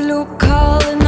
loop calling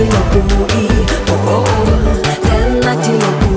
latino pui oh oh ten latino pui